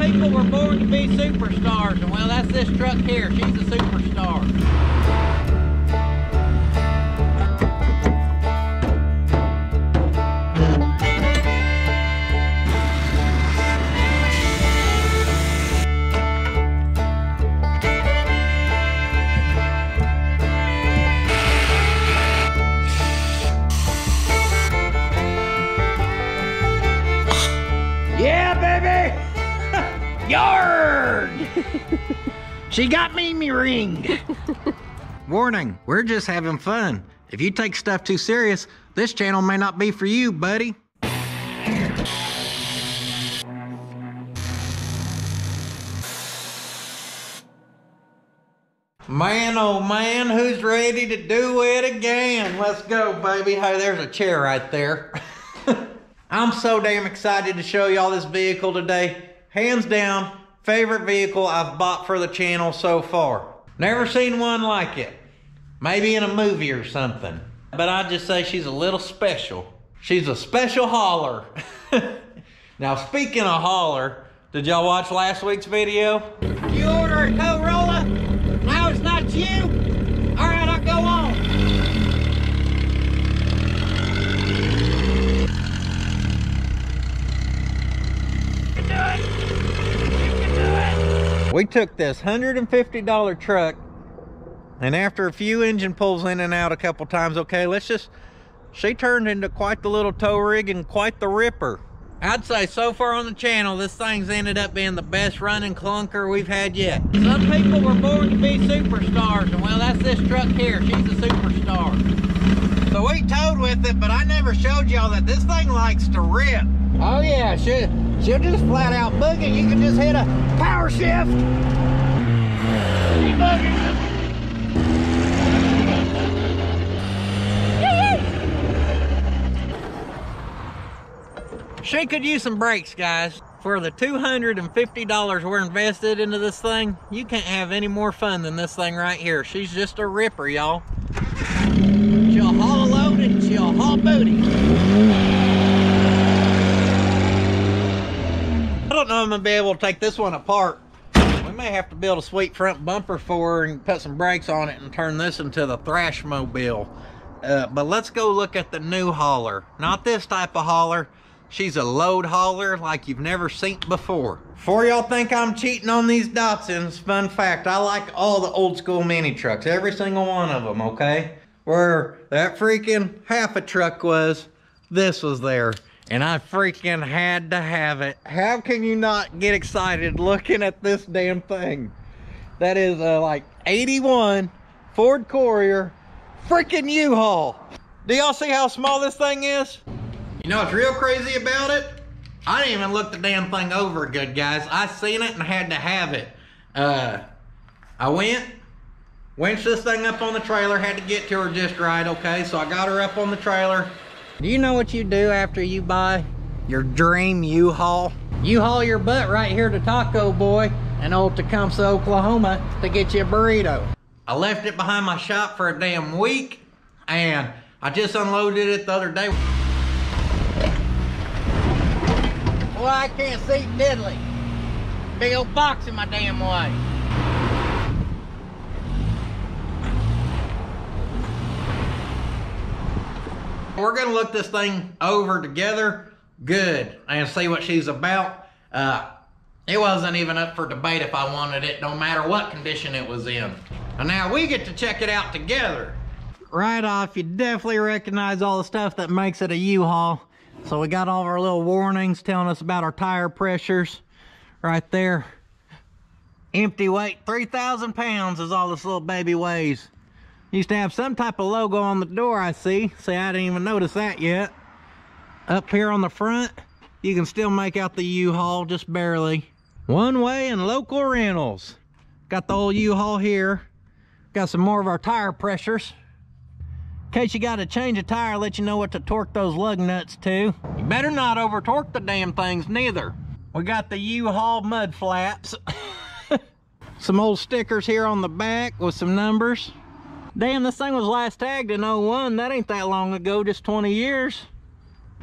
people were born to be superstars, and well, that's this truck here. She's a superstar. She got me me ring. Warning, we're just having fun. If you take stuff too serious, this channel may not be for you, buddy. Man, oh man, who's ready to do it again? Let's go, baby. Hey, there's a chair right there. I'm so damn excited to show y'all this vehicle today. Hands down, favorite vehicle I've bought for the channel so far. Never seen one like it. Maybe in a movie or something. But I'd just say she's a little special. She's a special hauler. now, speaking of hauler, did y'all watch last week's video? You order a Corolla? Now it's not you? All right, I'll go on. We took this $150 truck, and after a few engine pulls in and out a couple times, okay, let's just, she turned into quite the little tow rig and quite the ripper. I'd say so far on the channel, this thing's ended up being the best running clunker we've had yet. Some people were born to be superstars, and well, that's this truck here. She's a superstar. So we towed with it, but I never showed y'all that this thing likes to rip. Oh yeah, she, she'll just flat out book it. You can just hit a power shift. She boogies. She could use some brakes, guys. For the $250 we're invested into this thing, you can't have any more fun than this thing right here. She's just a ripper, y'all. She'll haul booty. I don't know if I'm gonna be able to take this one apart. We may have to build a sweet front bumper for and put some brakes on it and turn this into the thrash mobile. Uh, but let's go look at the new hauler. Not this type of hauler. She's a load hauler like you've never seen before. Before y'all think I'm cheating on these Datsuns, fun fact, I like all the old school mini trucks. Every single one of them, okay? Where that freaking half a truck was, this was there. And I freaking had to have it. How can you not get excited looking at this damn thing? That is a like 81 Ford Courier freaking U-Haul. Do y'all see how small this thing is? You know what's real crazy about it? I didn't even look the damn thing over good, guys. I seen it and had to have it. Uh, I went, winched this thing up on the trailer, had to get to her just right, okay? So I got her up on the trailer. Do you know what you do after you buy your dream U-Haul? You haul your butt right here to Taco Boy in old Tecumseh, Oklahoma to get you a burrito. I left it behind my shop for a damn week and I just unloaded it the other day. Well, I can't see diddly. Big old box in my damn way. We're gonna look this thing over together good and see what she's about. Uh, it wasn't even up for debate if I wanted it, no matter what condition it was in. And now we get to check it out together. Right off, you definitely recognize all the stuff that makes it a U-Haul. So we got all of our little warnings telling us about our tire pressures right there. Empty weight, 3,000 pounds is all this little baby weighs. Used to have some type of logo on the door, I see. See, I didn't even notice that yet. Up here on the front, you can still make out the U-Haul just barely. One way and local rentals. Got the old U-Haul here. Got some more of our tire pressures. In case you got to change a tire, let you know what to torque those lug nuts to. You better not over torque the damn things neither. We got the U-Haul mud flaps. some old stickers here on the back with some numbers. Damn, this thing was last tagged in 01. That ain't that long ago, just 20 years.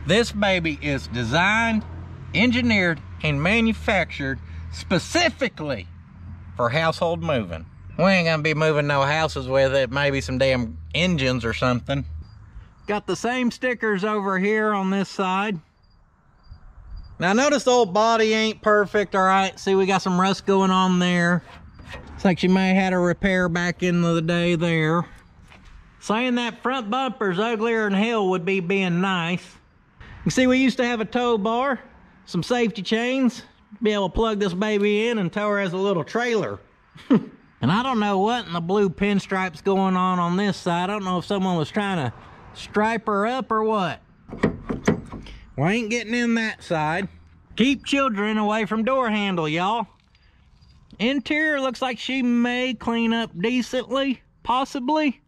This baby is designed, engineered, and manufactured specifically for household moving. We ain't gonna be moving no houses with it, maybe some damn engines or something. Got the same stickers over here on this side. Now notice the old body ain't perfect, all right? See, we got some rust going on there. Like she may have had a repair back in the day there. Saying that front bumper's uglier than hell would be being nice. You see, we used to have a tow bar, some safety chains, be able to plug this baby in and tow her as a little trailer. and I don't know what in the blue pinstripes going on on this side. I don't know if someone was trying to stripe her up or what. We ain't getting in that side. Keep children away from door handle, y'all. Interior looks like she may clean up decently, possibly.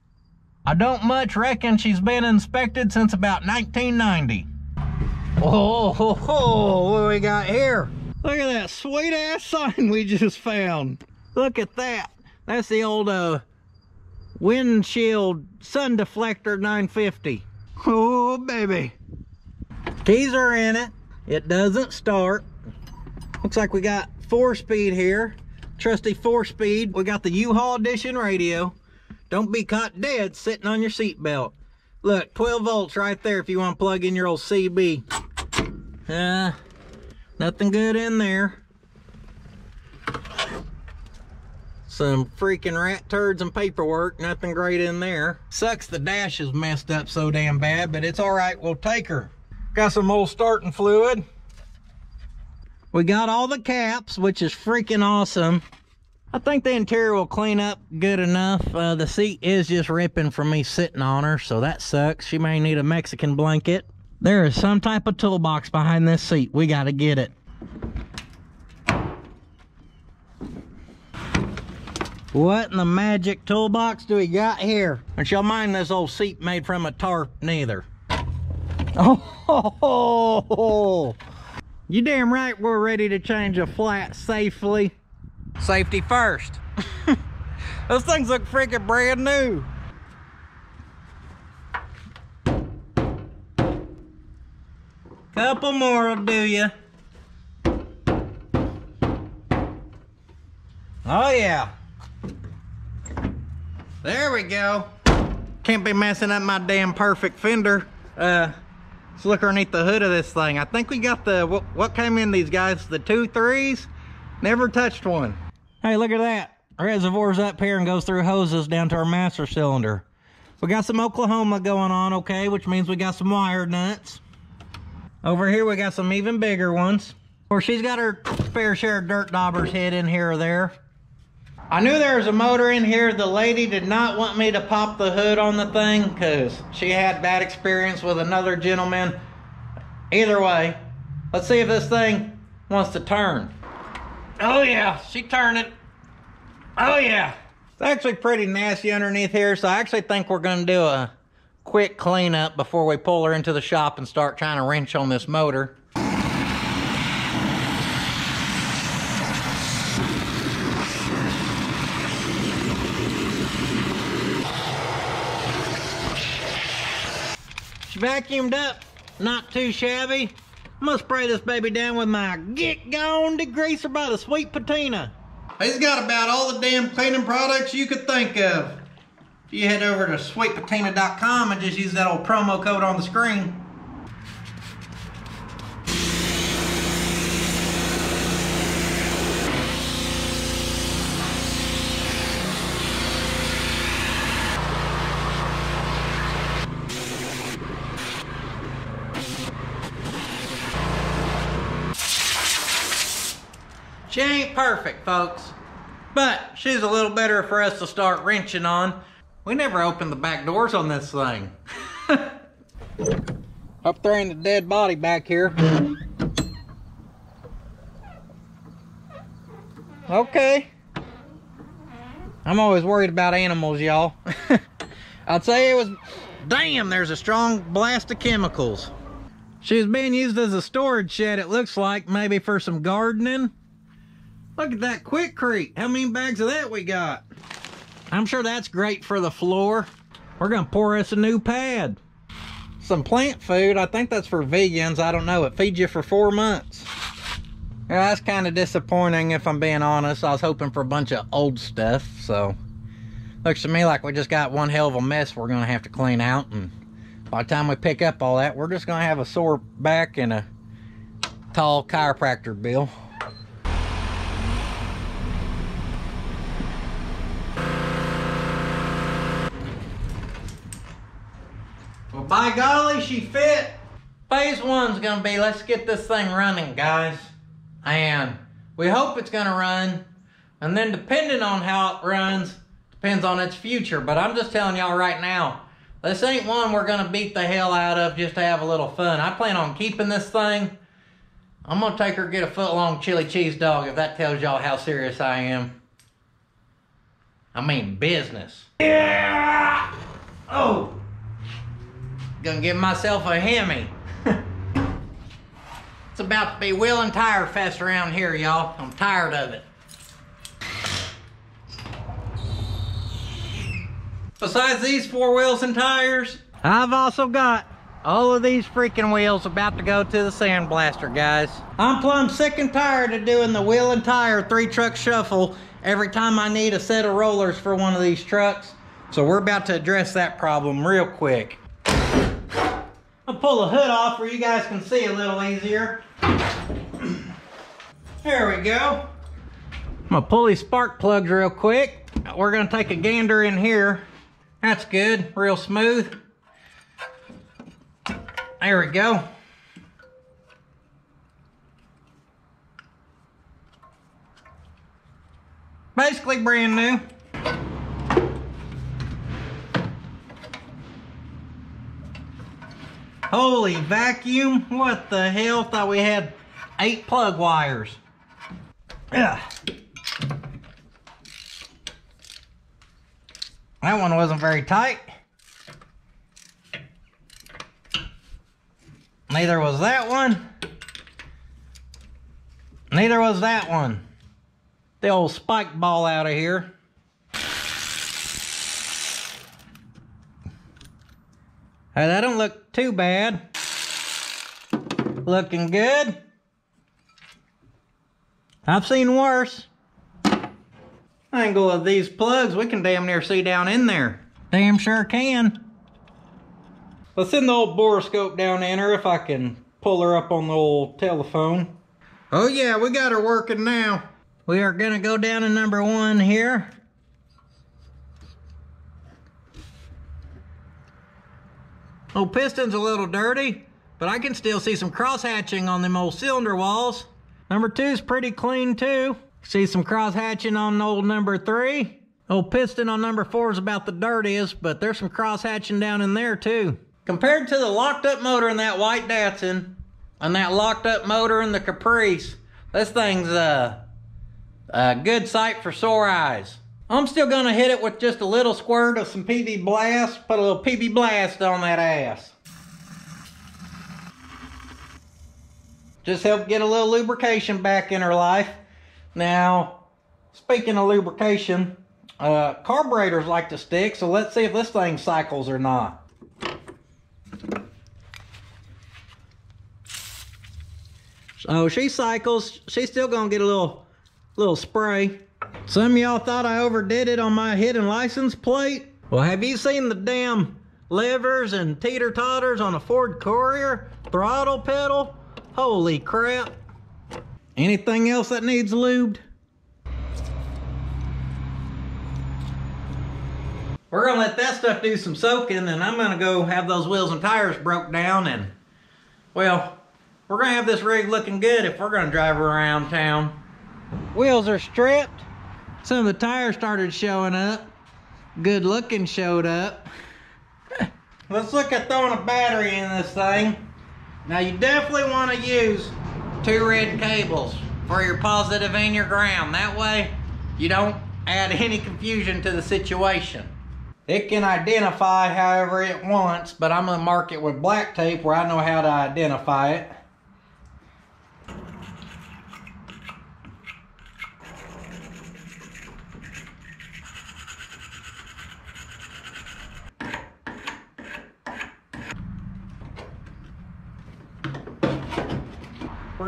I don't much reckon she's been inspected since about 1990. Oh, ho, ho, what do we got here? Look at that sweet ass sign we just found. Look at that. That's the old uh, windshield sun deflector 950. Oh, baby. Keys are in it. It doesn't start. Looks like we got four speed here. Trusty four speed. We got the U-Haul edition radio. Don't be caught dead sitting on your seatbelt. Look, 12 volts right there if you want to plug in your old CB. Uh, nothing good in there. Some freaking rat turds and paperwork. Nothing great in there. Sucks the dash is messed up so damn bad, but it's all right. We'll take her. Got some old starting fluid. We got all the caps, which is freaking awesome. I think the interior will clean up good enough. Uh, the seat is just ripping from me sitting on her, so that sucks. She may need a Mexican blanket. There is some type of toolbox behind this seat. We got to get it. What in the magic toolbox do we got here? And y'all mind this old seat made from a tarp neither. Oh, you damn right we're ready to change a flat safely. Safety first. Those things look freaking brand new. Couple more will do ya. Oh yeah. There we go. Can't be messing up my damn perfect fender. Uh, let's look underneath the hood of this thing. I think we got the, what, what came in these guys? The two threes? Never touched one. Hey, look at that. Reservoir's up here and goes through hoses down to our master cylinder. We got some Oklahoma going on, okay, which means we got some wire nuts. Over here, we got some even bigger ones. Course, she's got her fair share of dirt daubers hid in here or there. I knew there was a motor in here. The lady did not want me to pop the hood on the thing because she had bad experience with another gentleman. Either way, let's see if this thing wants to turn. Oh yeah, she turned it. Oh yeah. It's actually pretty nasty underneath here, so I actually think we're gonna do a quick cleanup before we pull her into the shop and start trying to wrench on this motor. Vacuumed up, not too shabby. I'm gonna spray this baby down with my Get Gone degreaser by the Sweet Patina. He's got about all the damn cleaning products you could think of. If you head over to sweetpatina.com and just use that old promo code on the screen. She ain't perfect, folks, but she's a little better for us to start wrenching on. We never opened the back doors on this thing. Up there in the dead body back here. Okay. I'm always worried about animals, y'all. I'd say it was, damn, there's a strong blast of chemicals. She was being used as a storage shed, it looks like, maybe for some gardening. Look at that Quikrete. How many bags of that we got? I'm sure that's great for the floor. We're gonna pour us a new pad. Some plant food. I think that's for vegans. I don't know. It feeds you for four months. Yeah, that's kind of disappointing if I'm being honest. I was hoping for a bunch of old stuff, so looks to me like we just got one hell of a mess we're gonna have to clean out and by the time we pick up all that, we're just gonna have a sore back and a tall chiropractor bill. By golly, she fit. Phase one's gonna be, let's get this thing running, guys. And we hope it's gonna run. And then depending on how it runs, depends on its future. But I'm just telling y'all right now, this ain't one we're gonna beat the hell out of just to have a little fun. I plan on keeping this thing. I'm gonna take her get a foot long chili cheese dog if that tells y'all how serious I am. I mean business. Yeah! Oh! Gonna give myself a Hemi. it's about to be wheel and tire fest around here, y'all. I'm tired of it. Besides these four wheels and tires, I've also got all of these freaking wheels about to go to the sandblaster, guys. I'm plumb sick and tired of doing the wheel and tire three truck shuffle every time I need a set of rollers for one of these trucks. So we're about to address that problem real quick. I'll pull the hood off where you guys can see a little easier. There we go. I'm gonna pull these spark plugs real quick. We're gonna take a gander in here. That's good, real smooth. There we go. Basically brand new. Holy vacuum, what the hell? Thought we had eight plug wires. Yeah. That one wasn't very tight. Neither was that one. Neither was that one. The old spike ball out of here. Hey, that don't look too bad. Looking good. I've seen worse. Angle of these plugs, we can damn near see down in there. Damn sure can. Let's send the old borescope down in her if I can pull her up on the old telephone. Oh yeah, we got her working now. We are gonna go down to number one here. Old piston's a little dirty, but I can still see some cross hatching on them old cylinder walls. Number two's pretty clean too. See some cross hatching on old number three. Old piston on number four is about the dirtiest, but there's some cross hatching down in there too. Compared to the locked up motor in that white Datsun and that locked up motor in the Caprice, this thing's a good sight for sore eyes. I'm still gonna hit it with just a little squirt of some PB Blast, put a little PB Blast on that ass. Just help get a little lubrication back in her life. Now, speaking of lubrication, uh, carburetors like to stick, so let's see if this thing cycles or not. So she cycles, she's still gonna get a little, little spray. Some y'all thought I overdid it on my hidden license plate. Well, have you seen the damn levers and teeter-totters on a Ford Courier? Throttle pedal? Holy crap. Anything else that needs lubed? We're gonna let that stuff do some soaking and I'm gonna go have those wheels and tires broke down and, well, we're gonna have this rig looking good if we're gonna drive around town. Wheels are stripped. Some of the tires started showing up. Good looking showed up. Let's look at throwing a battery in this thing. Now you definitely want to use two red cables for your positive and your ground. That way you don't add any confusion to the situation. It can identify however it wants, but I'm gonna mark it with black tape where I know how to identify it.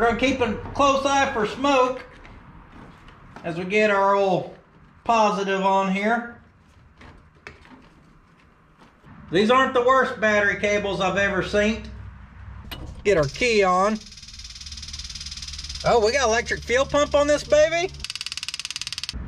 We're We're gonna keep a close eye for smoke as we get our old positive on here. These aren't the worst battery cables I've ever seen. Get our key on. Oh, we got electric fuel pump on this baby?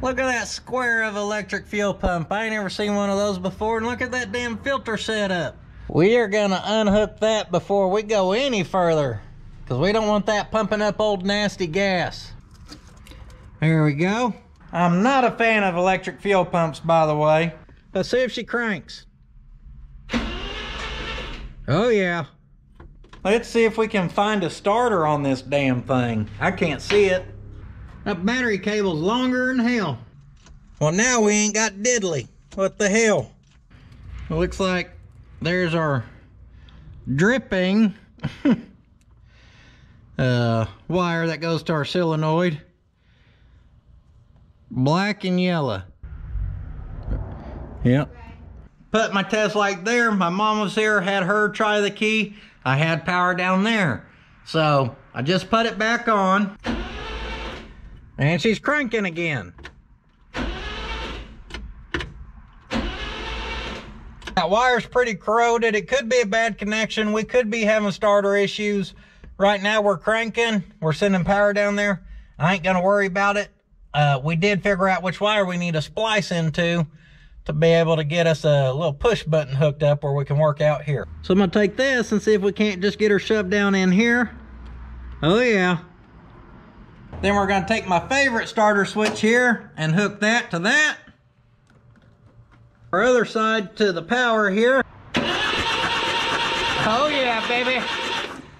Look at that square of electric fuel pump. I ain't ever seen one of those before. And look at that damn filter setup. We are gonna unhook that before we go any further. Because we don't want that pumping up old nasty gas. There we go. I'm not a fan of electric fuel pumps, by the way. Let's see if she cranks. Oh yeah. Let's see if we can find a starter on this damn thing. I can't see it. That battery cable's longer than hell. Well, now we ain't got diddly. What the hell? It looks like there's our dripping uh, wire that goes to our solenoid. Black and yellow. Yep. Put my test light there. My mom was here, had her try the key. I had power down there. So I just put it back on. And she's cranking again. That wire's pretty corroded. It could be a bad connection. We could be having starter issues. Right now we're cranking. We're sending power down there. I ain't gonna worry about it. Uh, we did figure out which wire we need to splice into to be able to get us a little push button hooked up where we can work out here. So I'm gonna take this and see if we can't just get her shoved down in here. Oh yeah. Then we're gonna take my favorite starter switch here and hook that to that. Our other side to the power here. Oh yeah, baby.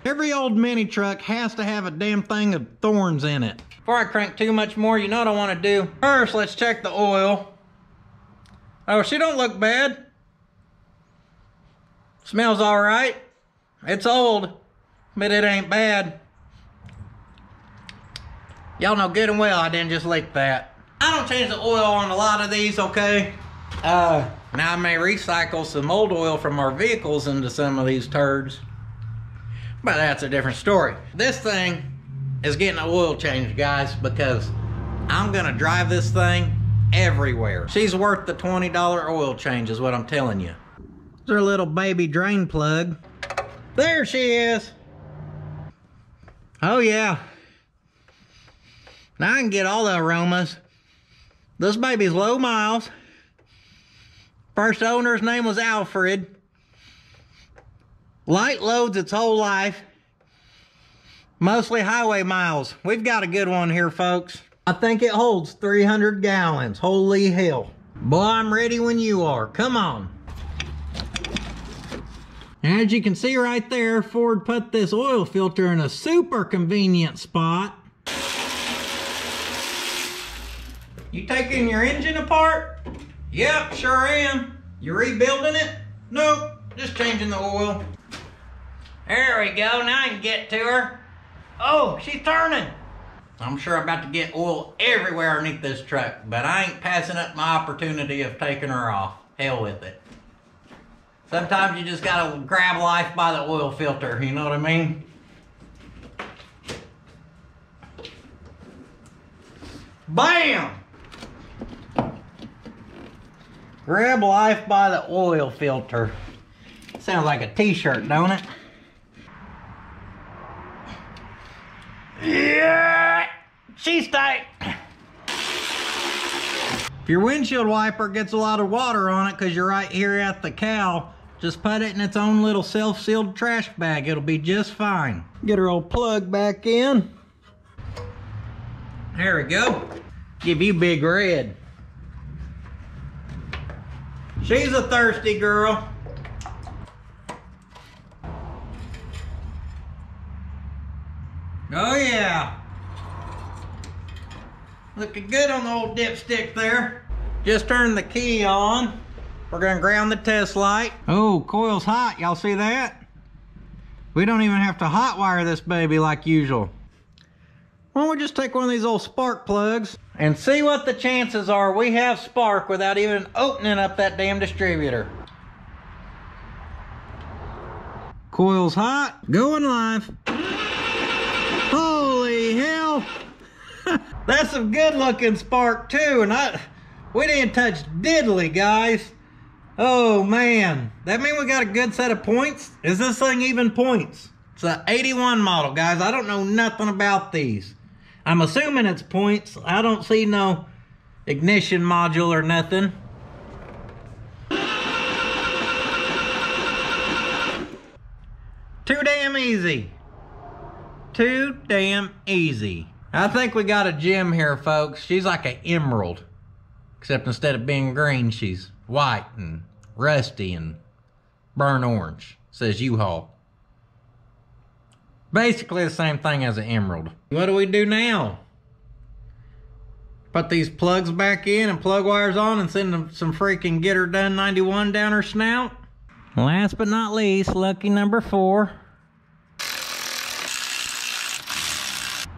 Every old mini truck has to have a damn thing of thorns in it. Before I crank too much more, you know what I wanna do? First, let's check the oil. Oh, she don't look bad. Smells all right. It's old, but it ain't bad. Y'all know good and well I didn't just leak that. I don't change the oil on a lot of these, okay? Uh, now I may recycle some old oil from our vehicles into some of these turds. But that's a different story. This thing is getting an oil change, guys, because I'm gonna drive this thing everywhere. She's worth the $20 oil change is what I'm telling you. There's her little baby drain plug. There she is. Oh yeah. Now I can get all the aromas. This baby's low miles. First owner's name was Alfred. Light loads its whole life. Mostly highway miles. We've got a good one here, folks. I think it holds 300 gallons. Holy hell. Boy, I'm ready when you are. Come on. As you can see right there, Ford put this oil filter in a super convenient spot. You taking your engine apart? Yep, sure am. You rebuilding it? Nope, just changing the oil. There we go, now I can get to her. Oh, she's turning. I'm sure I'm about to get oil everywhere underneath this truck, but I ain't passing up my opportunity of taking her off. Hell with it. Sometimes you just gotta grab life by the oil filter, you know what I mean? Bam! Grab life by the oil filter. Sounds like a t-shirt, don't it? Yeah, she's tight. If your windshield wiper gets a lot of water on it because you're right here at the cow, just put it in its own little self-sealed trash bag. It'll be just fine. Get her old plug back in. There we go. Give you big red. She's a thirsty girl. Oh yeah. Looking good on the old dipstick there. Just turned the key on. We're gonna ground the test light. Oh, coil's hot, y'all see that? We don't even have to hot wire this baby like usual. Why don't we just take one of these old spark plugs and see what the chances are we have spark without even opening up that damn distributor. Coil's hot, going live. That's some good looking spark too, and I we didn't touch diddly, guys. Oh man, that mean we got a good set of points? Is this thing even points? It's an 81 model, guys. I don't know nothing about these. I'm assuming it's points. I don't see no ignition module or nothing. Too damn easy. Too damn easy. I think we got a gem here, folks. She's like an emerald. Except instead of being green, she's white and rusty and burnt orange, says U-Haul. Basically the same thing as an emerald. What do we do now? Put these plugs back in and plug wires on and send them some freaking get her done 91 down her snout? Last but not least, lucky number four.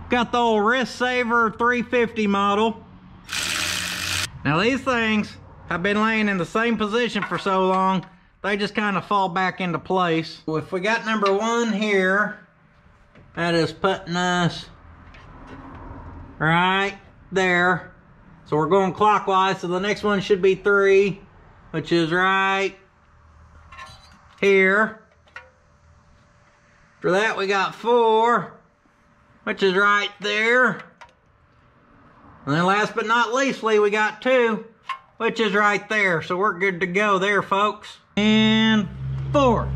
Got the old Wrist Saver 350 model. Now these things have been laying in the same position for so long, they just kind of fall back into place. If we got number one here, that is putting us right there. So we're going clockwise, so the next one should be three, which is right here. For that, we got four, which is right there. And then last but not leastly, we got two, which is right there. So we're good to go there, folks. And four.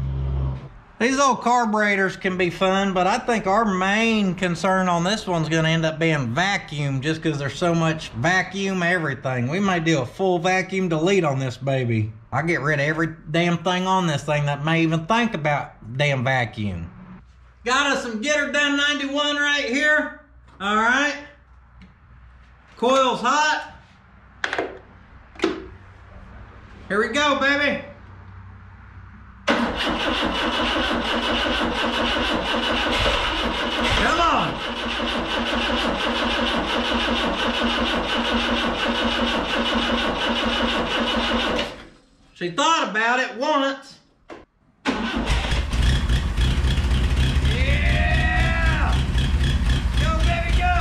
These old carburetors can be fun, but I think our main concern on this one's going to end up being vacuum just because there's so much vacuum everything. We might do a full vacuum delete on this baby. I'll get rid of every damn thing on this thing that may even think about damn vacuum. Got us some Get Her Done 91 right here. All right. Coil's hot. Here we go, baby. Come on. She thought about it once. Yeah! Go, baby, go!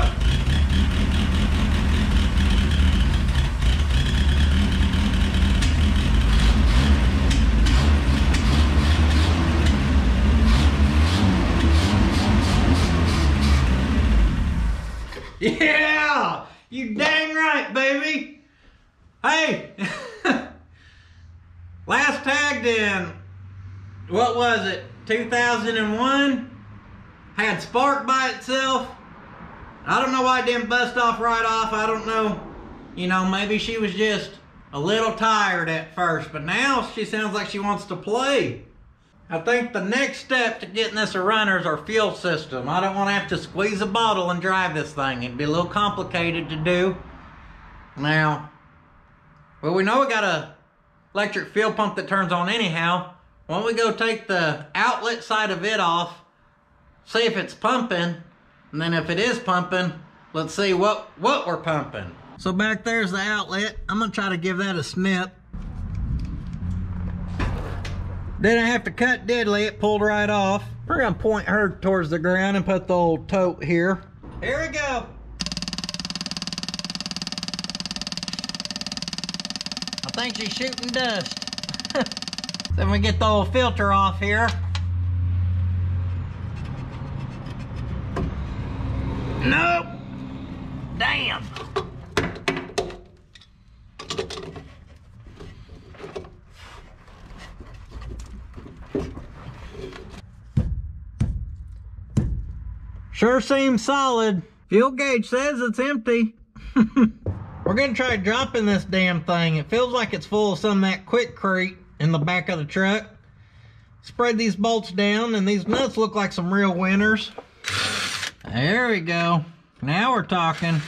Yeah! You dang right, baby! Hey! Last tagged in, what was it, 2001? Had spark by itself. I don't know why it didn't bust off right off. I don't know. You know, maybe she was just a little tired at first, but now she sounds like she wants to play. I think the next step to getting this a runner is our fuel system. I don't want to have to squeeze a bottle and drive this thing. It'd be a little complicated to do. Now, well, we know we got a electric fuel pump that turns on anyhow. Why don't we go take the outlet side of it off, see if it's pumping, and then if it is pumping, let's see what, what we're pumping. So back there's the outlet. I'm gonna try to give that a snip. Didn't have to cut diddly, it pulled right off. We're gonna point her towards the ground and put the old tote here. Here we go. I think she's shooting dust. then we get the old filter off here. Nope. Damn. Sure seems solid. Fuel gauge says it's empty. We're gonna try dropping this damn thing. It feels like it's full of some of that Quikrete in the back of the truck. Spread these bolts down and these nuts look like some real winners. There we go. Now we're talking.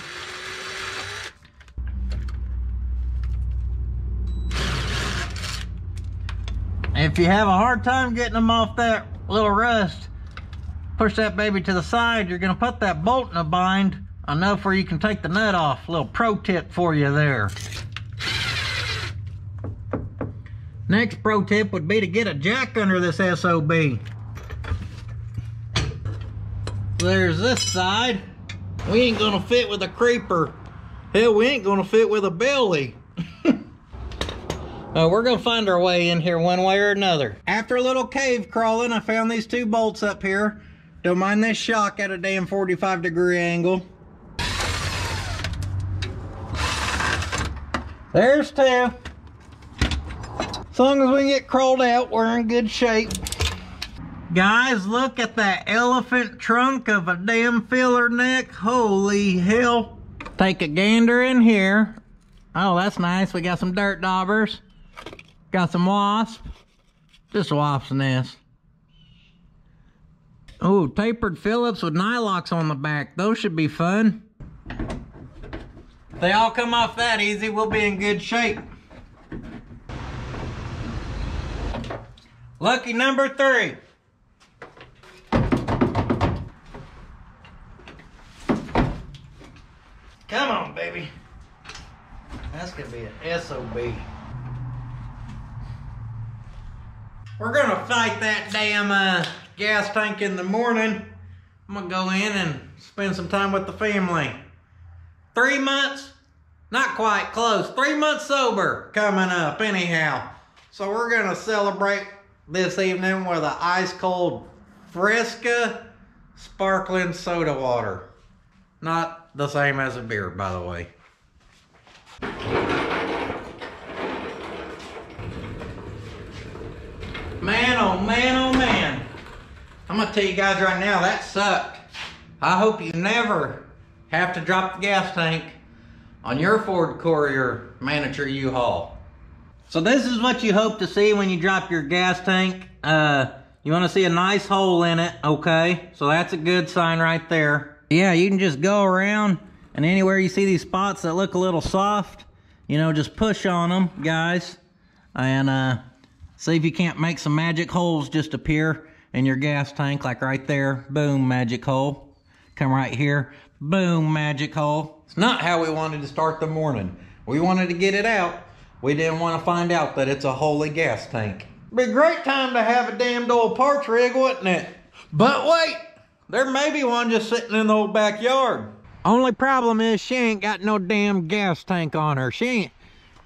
If you have a hard time getting them off that little rust, push that baby to the side. You're gonna put that bolt in a bind enough where you can take the nut off. Little pro tip for you there. Next pro tip would be to get a jack under this SOB. There's this side. We ain't gonna fit with a creeper. Hell, we ain't gonna fit with a belly. Uh, we're gonna find our way in here one way or another. After a little cave crawling, I found these two bolts up here. Don't mind this shock at a damn 45 degree angle. There's two. As long as we get crawled out, we're in good shape. Guys, look at that elephant trunk of a damn filler neck. Holy hell. Take a gander in here. Oh, that's nice. We got some dirt daubers. Got some wasp. Just wasp's nest. Oh, tapered Phillips with nylocks on the back. Those should be fun. If they all come off that easy, we'll be in good shape. Lucky number three. Come on, baby. That's gonna be an SOB. We're gonna fight that damn uh, gas tank in the morning. I'm gonna go in and spend some time with the family. Three months, not quite close, three months sober coming up anyhow. So we're gonna celebrate this evening with an ice cold Fresca sparkling soda water. Not the same as a beer, by the way. Man, oh man, oh man. I'm gonna tell you guys right now, that sucked. I hope you never have to drop the gas tank on your Ford Courier miniature U-Haul. So this is what you hope to see when you drop your gas tank. Uh, you wanna see a nice hole in it, okay? So that's a good sign right there. Yeah, you can just go around and anywhere you see these spots that look a little soft, you know, just push on them, guys. And uh, see if you can't make some magic holes just appear in your gas tank, like right there. Boom, magic hole. Come right here. Boom, magic hole. It's not how we wanted to start the morning. We wanted to get it out. We didn't want to find out that it's a holy gas tank. Be a great time to have a damned old parts rig, wouldn't it? But wait, there may be one just sitting in the old backyard. Only problem is she ain't got no damn gas tank on her. She ain't,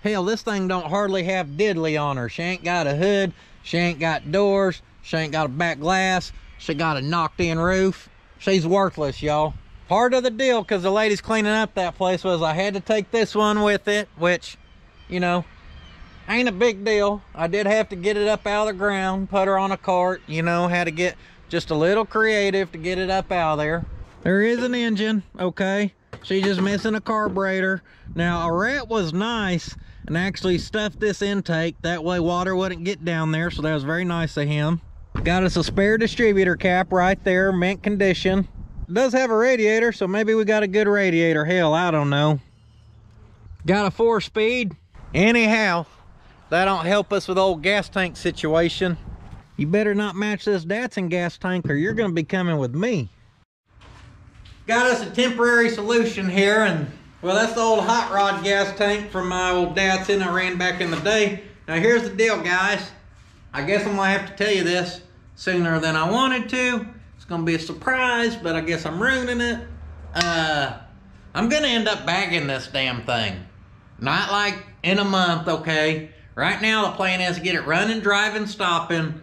hell, this thing don't hardly have diddly on her. She ain't got a hood. She ain't got doors. She ain't got a back glass. She got a knocked in roof. She's worthless, y'all. Part of the deal, because the ladies cleaning up that place, was I had to take this one with it, which, you know, ain't a big deal. I did have to get it up out of the ground, put her on a cart, you know, had to get just a little creative to get it up out of there. There is an engine, okay? She's just missing a carburetor. Now, a rat was nice and actually stuffed this intake. That way water wouldn't get down there, so that was very nice of him. Got us a spare distributor cap right there, mint condition. It does have a radiator, so maybe we got a good radiator. Hell, I don't know. Got a four speed. Anyhow, that don't help us with old gas tank situation. You better not match this Datsun gas tank or you're gonna be coming with me. Got us a temporary solution here and well that's the old hot rod gas tank from my old Datsun I ran back in the day. Now here's the deal guys. I guess I'm gonna have to tell you this sooner than I wanted to. It's gonna be a surprise, but I guess I'm ruining it. Uh, I'm gonna end up bagging this damn thing. Not like in a month, okay? Right now the plan is to get it running, driving, stopping,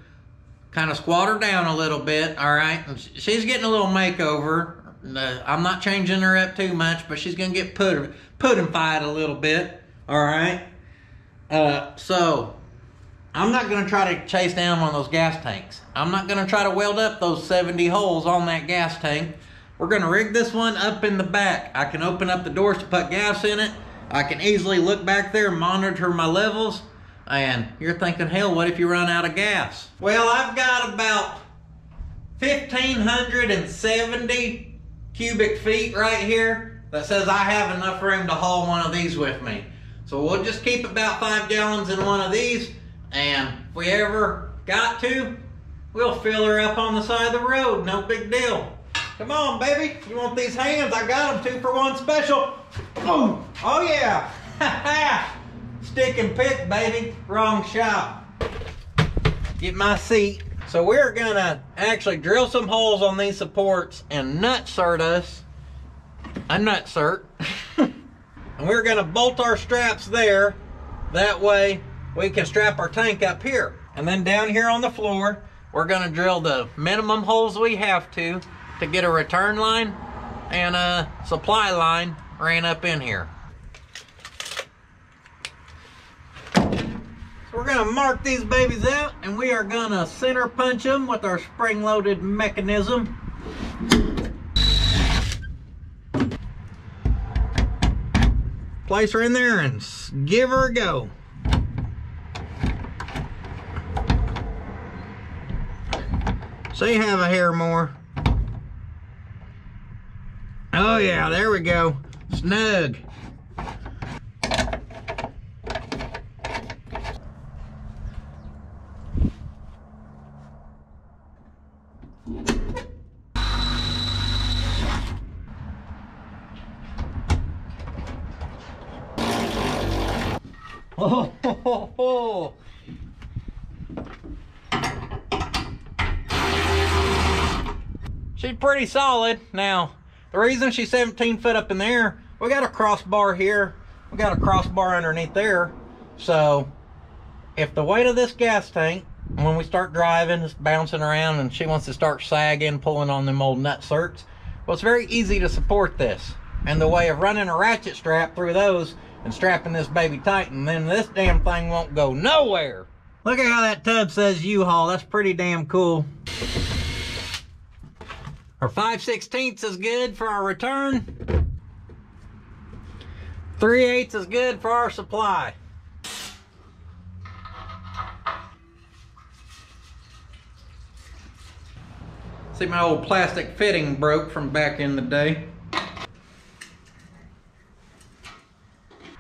kind of squat her down a little bit, all right? And she's getting a little makeover. Uh, I'm not changing her up too much, but she's gonna get put puddin'fied a little bit, all right? Uh, so I'm not gonna try to chase down one of those gas tanks. I'm not gonna try to weld up those 70 holes on that gas tank. We're gonna rig this one up in the back. I can open up the doors to put gas in it. I can easily look back there and monitor my levels. And you're thinking, hell, what if you run out of gas? Well, I've got about 1,570 cubic feet right here that says I have enough room to haul one of these with me. So we'll just keep about five gallons in one of these. And if we ever got to, we'll fill her up on the side of the road. No big deal. Come on, baby. You want these hands? I got them two for one special. Boom. Oh, yeah. Stick and pick, baby. Wrong shop. Get my seat. So we're gonna actually drill some holes on these supports and nutsert us a nutsert. and we're gonna bolt our straps there. That way we can strap our tank up here. And then down here on the floor, we're gonna drill the minimum holes we have to to get a return line and a supply line ran up in here. We're gonna mark these babies out and we are gonna center punch them with our spring-loaded mechanism. Place her in there and give her a go. So you have a hair more. Oh yeah, there we go. Snug. Oh, ho, ho, ho. She's pretty solid. Now, the reason she's 17 foot up in the air, we got a crossbar here. We got a crossbar underneath there. So, if the weight of this gas tank, when we start driving, it's bouncing around and she wants to start sagging, pulling on them old nutserts, well, it's very easy to support this. And the way of running a ratchet strap through those and strapping this baby tight, and then this damn thing won't go nowhere. Look at how that tub says U-Haul. That's pretty damn cool. Our 5 16ths is good for our return. 3 8 is good for our supply. See, my old plastic fitting broke from back in the day.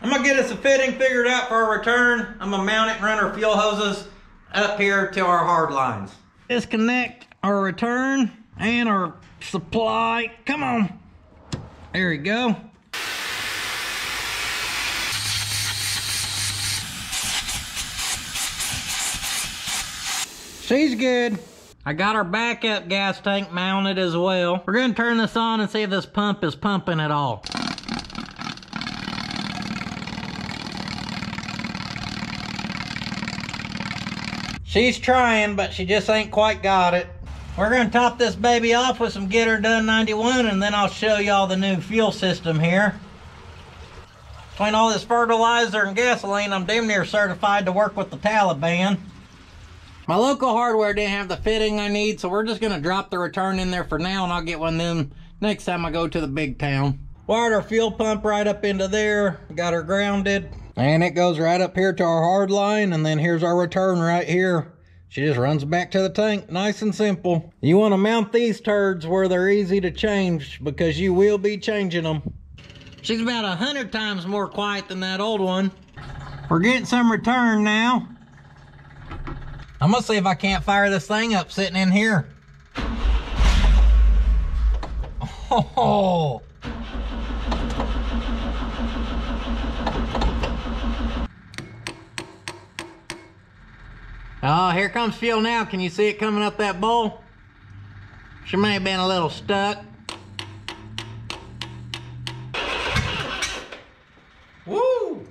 I'm gonna get us a fitting figured out for our return. I'm gonna mount it and run our fuel hoses up here to our hard lines. Disconnect our return and our supply. Come on. There we go. She's good. I got our backup gas tank mounted as well. We're gonna turn this on and see if this pump is pumping at all. She's trying, but she just ain't quite got it. We're gonna top this baby off with some Get Her Done 91 and then I'll show y'all the new fuel system here. Between all this fertilizer and gasoline, I'm damn near certified to work with the Taliban. My local hardware didn't have the fitting I need, so we're just gonna drop the return in there for now and I'll get one of them next time I go to the big town. Wired our fuel pump right up into there, got her grounded, and it goes right up here to our hard line, and then here's our return right here. She just runs back to the tank, nice and simple. You want to mount these turds where they're easy to change because you will be changing them. She's about a hundred times more quiet than that old one. We're getting some return now. I'm gonna see if I can't fire this thing up sitting in here. Oh, Oh, here comes fuel now. Can you see it coming up that bowl? She may have been a little stuck. Woo!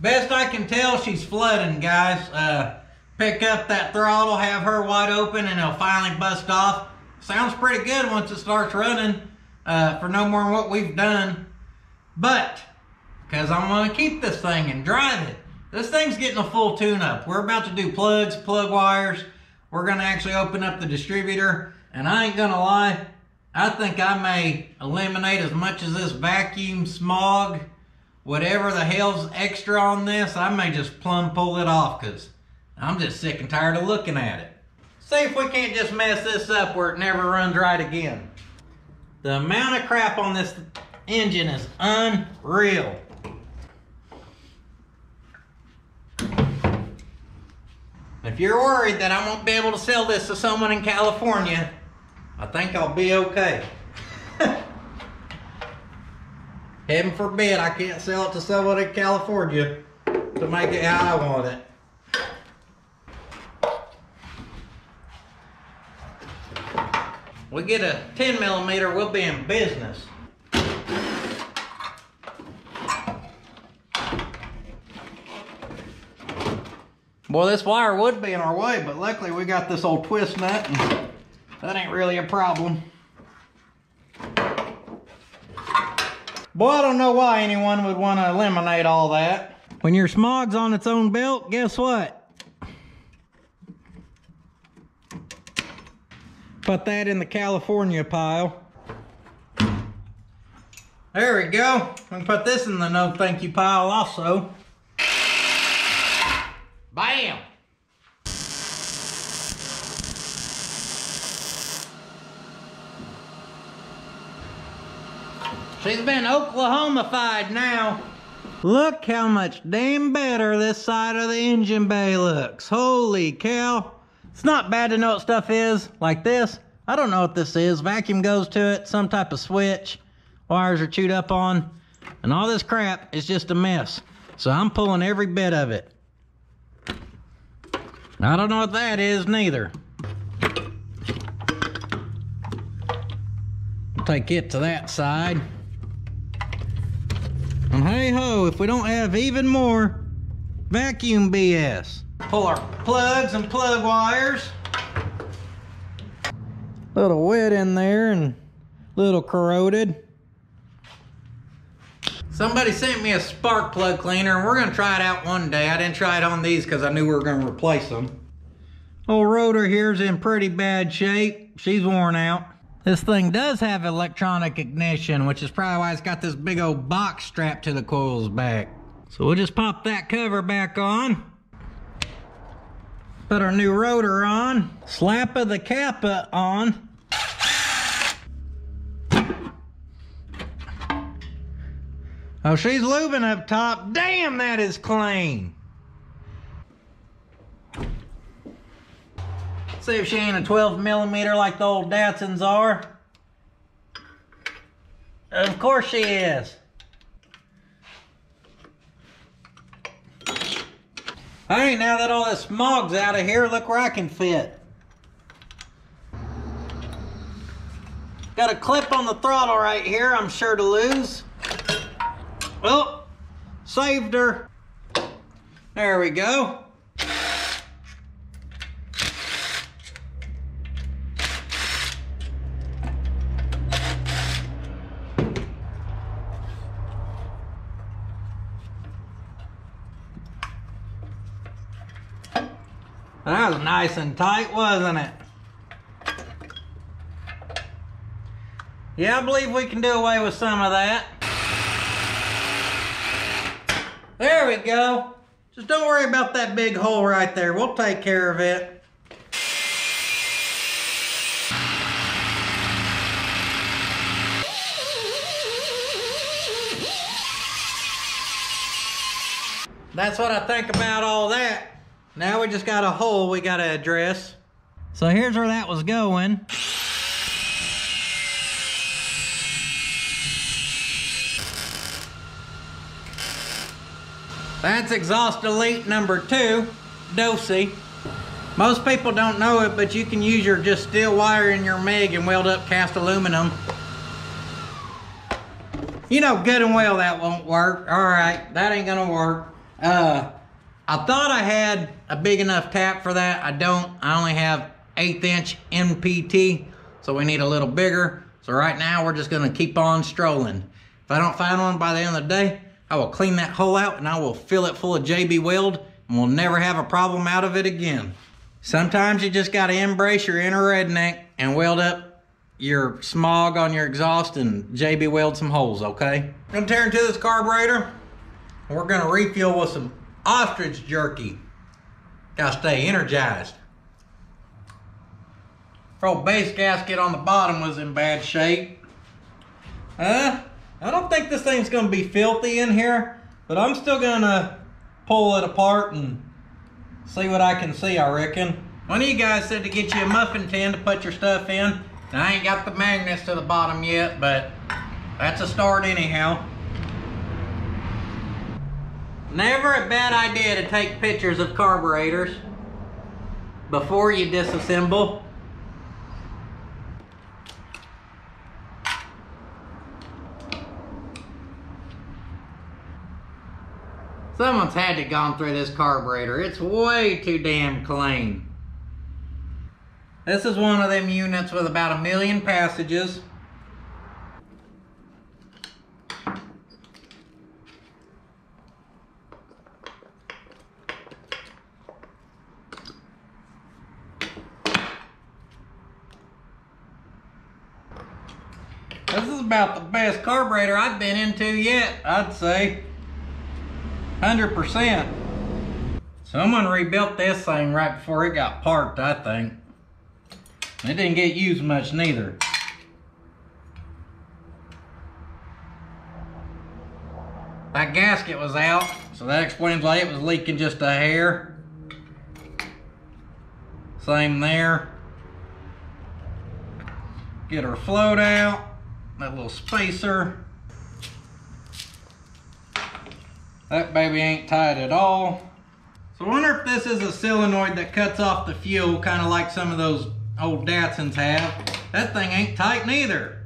Best I can tell, she's flooding, guys. Uh, pick up that throttle, have her wide open, and it'll finally bust off. Sounds pretty good once it starts running uh, for no more than what we've done. But, because I'm going to keep this thing and drive it, this thing's getting a full tune-up. We're about to do plugs, plug wires. We're going to actually open up the distributor. And I ain't going to lie, I think I may eliminate as much as this vacuum smog whatever the hell's extra on this, I may just plumb pull it off because I'm just sick and tired of looking at it. See if we can't just mess this up where it never runs right again. The amount of crap on this engine is unreal. If you're worried that I won't be able to sell this to someone in California, I think I'll be okay. Heaven forbid I can't sell it to someone in California to make it how I want it. We get a 10 millimeter, we'll be in business. Boy, this wire would be in our way, but luckily we got this old twist nut and that ain't really a problem. Boy, I don't know why anyone would want to eliminate all that. When your smog's on its own belt, guess what? Put that in the California pile. There we go. We can put this in the no thank you pile also. Bam! She's been Oklahomified now. Look how much damn better this side of the engine bay looks. Holy cow. It's not bad to know what stuff is, like this. I don't know what this is. Vacuum goes to it, some type of switch. Wires are chewed up on. And all this crap is just a mess. So I'm pulling every bit of it. I don't know what that is neither. Take it to that side. And hey ho, if we don't have even more vacuum BS. Pull our plugs and plug wires. Little wet in there and little corroded. Somebody sent me a spark plug cleaner and we're gonna try it out one day. I didn't try it on these because I knew we were gonna replace them. Old rotor here's in pretty bad shape. She's worn out. This thing does have electronic ignition, which is probably why it's got this big old box strapped to the coil's back. So we'll just pop that cover back on. Put our new rotor on. Slap of the Kappa on. Oh, she's lubing up top. Damn, that is clean. See if she ain't a 12 millimeter like the old Datsuns are. Of course she is. Alright, now that all this smog's out of here, look where I can fit. Got a clip on the throttle right here, I'm sure to lose. Oh, saved her. There we go. That was nice and tight, wasn't it? Yeah, I believe we can do away with some of that. There we go. Just don't worry about that big hole right there. We'll take care of it. That's what I think about all that. Now we just got a hole we got to address. So here's where that was going. That's exhaust delete number two, DOSI. Most people don't know it, but you can use your just steel wire in your MIG and weld up cast aluminum. You know good and well that won't work. All right, that ain't gonna work. Uh, I thought I had a big enough tap for that. I don't. I only have eighth inch NPT, so we need a little bigger. So right now we're just gonna keep on strolling. If I don't find one by the end of the day, I will clean that hole out and I will fill it full of JB Weld and we'll never have a problem out of it again. Sometimes you just gotta embrace your inner redneck and weld up your smog on your exhaust and JB Weld some holes, okay? I'm gonna tear into this carburetor we're gonna refuel with some ostrich jerky. Gotta stay energized. Old base gasket on the bottom was in bad shape. Huh? I don't think this thing's gonna be filthy in here, but I'm still gonna pull it apart and See what I can see, I reckon. One of you guys said to get you a muffin tin to put your stuff in. I ain't got the magnets to the bottom yet, but that's a start anyhow. Never a bad idea to take pictures of carburetors before you disassemble. Someone's had to gone through this carburetor. It's way too damn clean. This is one of them units with about a million passages. About the best carburetor I've been into yet, I'd say. 100%. Someone rebuilt this thing right before it got parked, I think. It didn't get used much neither. That gasket was out, so that explains why it was leaking just a hair. Same there. Get our float out, that little spacer. That baby ain't tight at all. So I wonder if this is a solenoid that cuts off the fuel, kind of like some of those old Datsuns have. That thing ain't tight neither.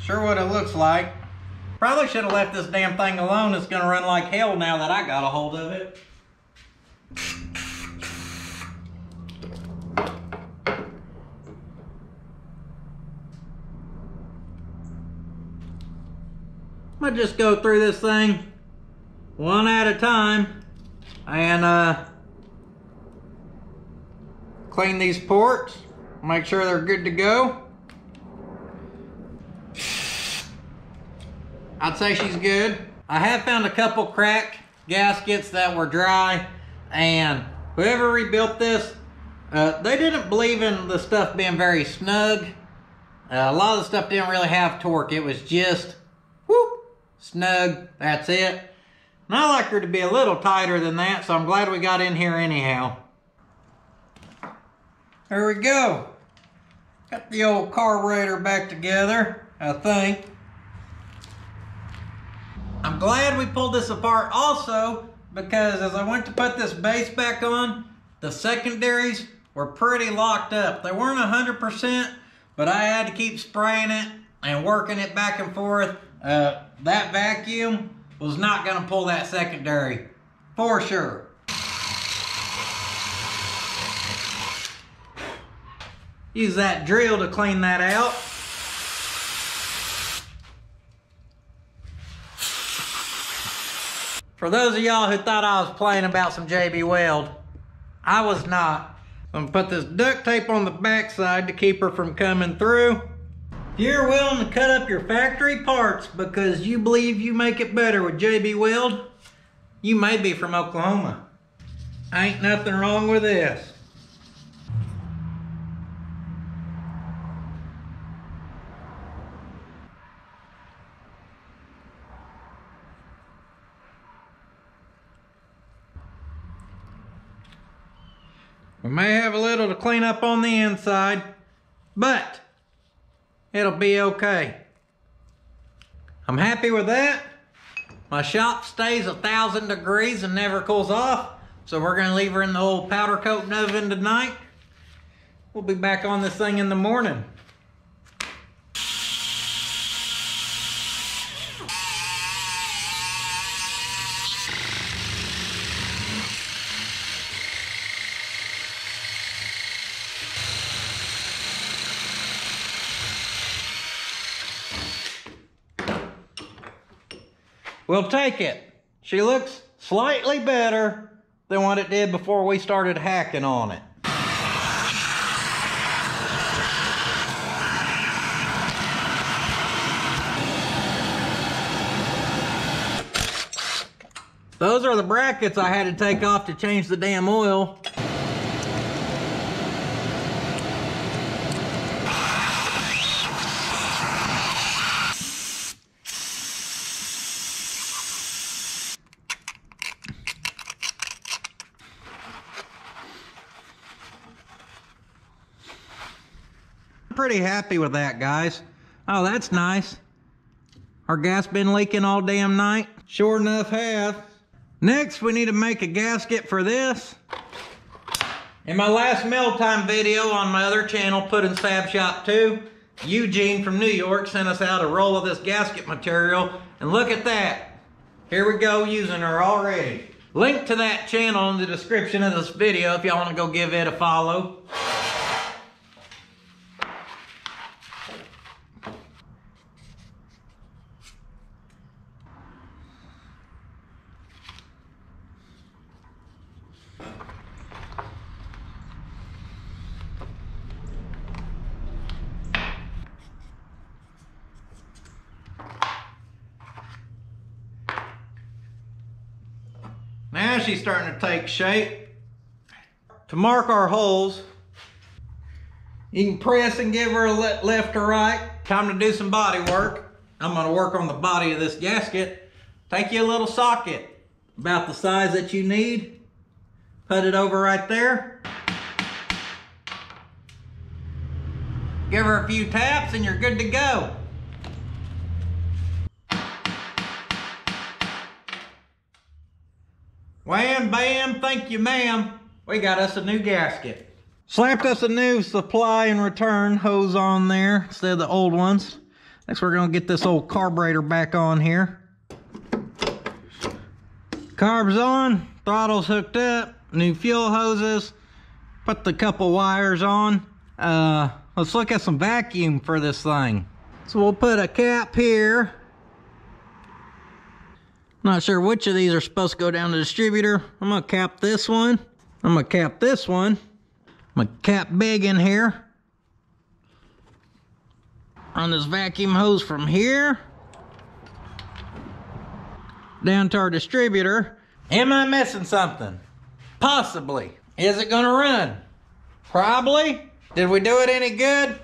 Sure what it looks like. Probably should have left this damn thing alone. It's gonna run like hell now that I got a hold of it. I'm just go through this thing one at a time and uh, clean these ports, make sure they're good to go. I'd say she's good. I have found a couple crack gaskets that were dry and whoever rebuilt this, uh, they didn't believe in the stuff being very snug. Uh, a lot of the stuff didn't really have torque. It was just whoop, snug, that's it. And I like her to be a little tighter than that, so I'm glad we got in here anyhow. There we go. Got the old carburetor back together, I think. I'm glad we pulled this apart also because as I went to put this base back on, the secondaries were pretty locked up. They weren't 100%, but I had to keep spraying it and working it back and forth. Uh, that vacuum was not going to pull that secondary for sure. Use that drill to clean that out. For those of y'all who thought I was playing about some JB Weld, I was not. I'm gonna put this duct tape on the backside to keep her from coming through. You're willing to cut up your factory parts because you believe you make it better with JB Weld, you may be from Oklahoma. Ain't nothing wrong with this. We may have a little to clean up on the inside, but it'll be okay. I'm happy with that. My shop stays a thousand degrees and never cools off. So we're gonna leave her in the old powder coating oven tonight. We'll be back on this thing in the morning. We'll take it. She looks slightly better than what it did before we started hacking on it. Those are the brackets I had to take off to change the damn oil. Pretty happy with that, guys. Oh, that's nice. Our gas been leaking all damn night? Sure enough have. Next, we need to make a gasket for this. In my last mail time video on my other channel, Puddin' Fab Shop 2, Eugene from New York sent us out a roll of this gasket material. And look at that. Here we go using her already. Link to that channel in the description of this video if y'all want to go give it a follow. She's starting to take shape. To mark our holes, you can press and give her a le left or right. Time to do some body work. I'm gonna work on the body of this gasket. Take you a little socket, about the size that you need. Put it over right there. Give her a few taps and you're good to go. Wham, bam, thank you, ma'am. We got us a new gasket. Slapped us a new supply and return hose on there instead of the old ones. Next, we're gonna get this old carburetor back on here. Carbs on, throttle's hooked up, new fuel hoses, put the couple wires on. Uh, let's look at some vacuum for this thing. So we'll put a cap here not sure which of these are supposed to go down the distributor. I'm gonna cap this one. I'm gonna cap this one. I'm gonna cap big in here. Run this vacuum hose from here down to our distributor. Am I missing something? Possibly. Is it gonna run? Probably. Did we do it any good?